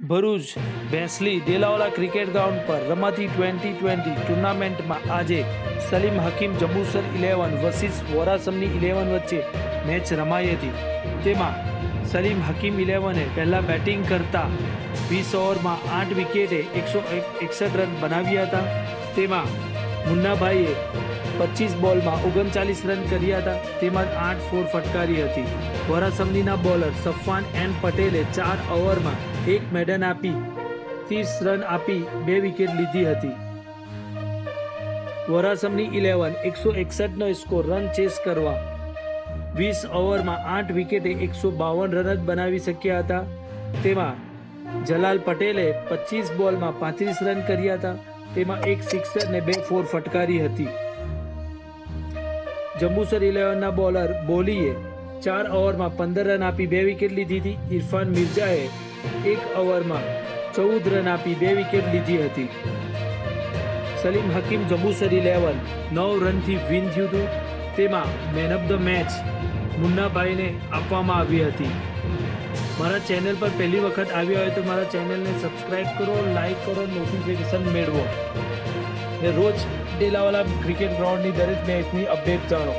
Bharuch, Bhensli Delawala cricket ground પર રમાતી twenty twenty ટુર્નામેન્ટમાં આજે Salim Hakim Jambusar eleven versus Vorasamni eleven વચ્ચે મેચ રમાઈ હતી. તેમાં સલીમ હકીમ ઇલેવને પહેલાં બેટિંગ કરતા વીસ ઓવરમાં આઠ વિકેટે એકસો એકસઠ રન બનાવ્યા હતા. તેમાં મુન્નાભાઈએ પચીસ બોલમાં ઓગણચાલીસ રન કર્યા હતા. તેમાં આઠ ફોર ફટકારી હતી. વોરાસમનીના બોલર સફવાન એન પટેલે ચાર ઓવરમાં એક મેડન આપી, ત્રીસ રન આપી, બે વિકેટ લીધી હતી. વોરાસમની ઇલેવન, એકસો એકસઠનો સ્કોર રન ચેસ કરવા. વીસ ઓવરમાં આઠ વિકેટે એકસો બાવન રન જ બનાવી શક્યા હતા. તેમાં જલાલ પટેલે પચીસ બોલમાં પાંત્રીસ રન કર્યા હતા. તેમાં એક સિક્સર ને બે ફોર ફટકારી હતી. જંબુસર ઇલેવનના બોલર બોલીએ ચાર ઓવરમાં પંદર રન આપી, બે વિકેટ લીધી હતી. ઇરફાન મિર્ઝાએ એક ઓવરમાં ચૌદ રન આપી બે વિકેટ લીધી હતી. સલીમ હકીમ જંબુસર ઇલેવન નવ રનથી વિન થયું હતું. તેમાં મેન ઓફ ધ મેચ મુન્નાભાઈને આપવામાં આવી હતી. મારા ચેનલ પર પહેલી વખત આવ્યા હોય તો મારા ચેનલને સબસ્ક્રાઈબ કરો લાઈક કરો નોટિફિકેશન મેળવો. ને રોજ ડેલાવાલા ક્રિકેટ ગ્રાઉન્ડની દરેક મેચની અપડેટ જાણો.